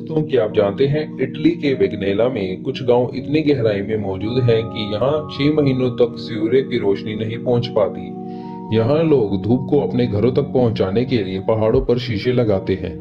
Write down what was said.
दोस्तों क्या आप जानते हैं, इटली के वेगनेला में कुछ गाँव इतनी गहराई में मौजूद हैं कि यहाँ छह महीनों तक सूर्य की रोशनी नहीं पहुँच पाती। यहाँ लोग धूप को अपने घरों तक पहुँचाने के लिए पहाड़ों पर शीशे लगाते हैं।